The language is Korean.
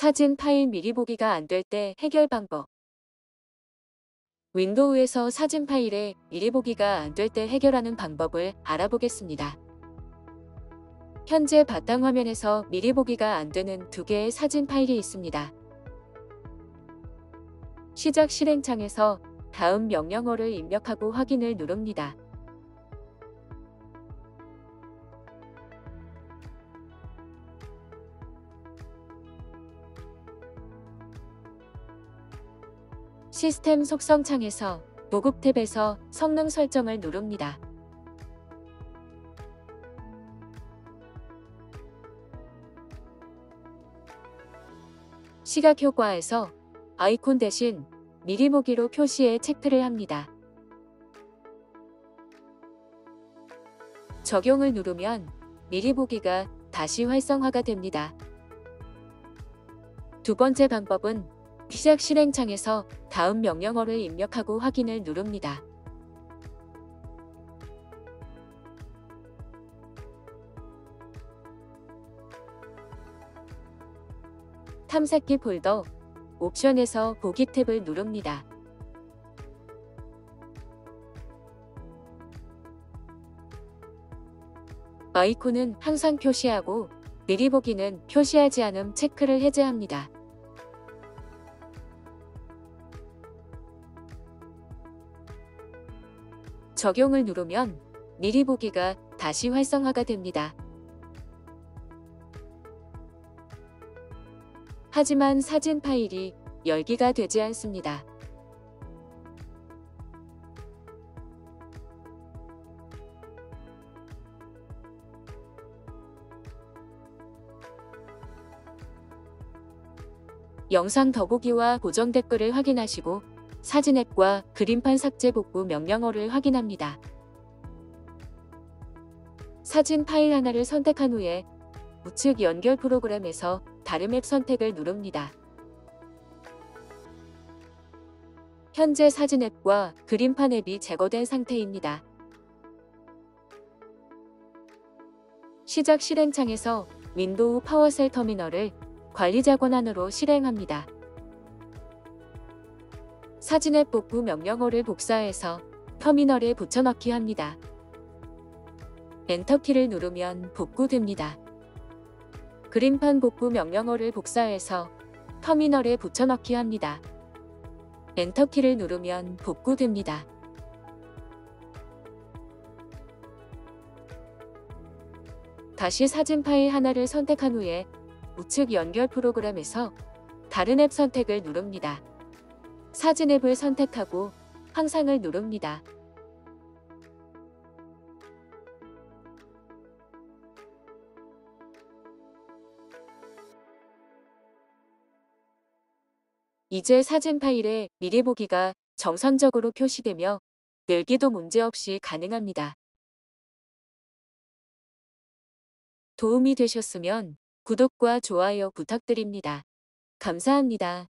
사진 파일 미리 보기가 안 될 때 해결 방법. 윈도우에서 사진 파일에 미리 보기가 안 될 때 해결하는 방법을 알아보겠습니다. 현재 바탕 화면에서 미리 보기가 안 되는 두 개의 사진 파일이 있습니다. 시작 실행창에서 다음 명령어를 입력하고 확인을 누릅니다. 시스템 속성 창에서 보급 탭에서 성능 설정을 누릅니다. 시각 효과에서 아이콘 대신 미리 보기로 표시에 체크를 합니다. 적용을 누르면 미리 보기가 다시 활성화가 됩니다. 두 번째 방법은 시작 실행창에서 다음 명령어를 입력하고 확인을 누릅니다. 탐색기 폴더 옵션에서 보기 탭을 누릅니다. 아이콘은 항상 표시하고 미리 보기는 표시하지 않음 체크를 해제합니다. 적용을 누르면 미리 보기가 다시 활성화가 됩니다. 하지만 사진 파일이 열기가 되지 않습니다. 영상 더보기와 고정 댓글을 확인하시고 사진 앱과 그림판 삭제 복구 명령어를 확인합니다. 사진 파일 하나를 선택한 후에 우측 연결 프로그램에서 다른 앱 선택을 누릅니다. 현재 사진 앱과 그림판 앱이 제거된 상태입니다. 시작 실행창에서 윈도우 PowerShell 터미널을 관리자 권한으로 실행합니다. 사진 앱 복구 명령어를 복사해서 터미널에 붙여넣기 합니다. 엔터키를 누르면 복구됩니다. 그림판 복구 명령어를 복사해서 터미널에 붙여넣기 합니다. 엔터키를 누르면 복구됩니다. 다시 사진 파일 하나를 선택한 후에 우측 연결 프로그램에서 다른 앱 선택을 누릅니다. 사진 앱을 선택하고 항상을 누릅니다. 이제 사진 파일에 미리 보기가 정상적으로 표시되며 늘기도 문제없이 가능합니다. 도움이 되셨으면 구독과 좋아요 부탁드립니다. 감사합니다.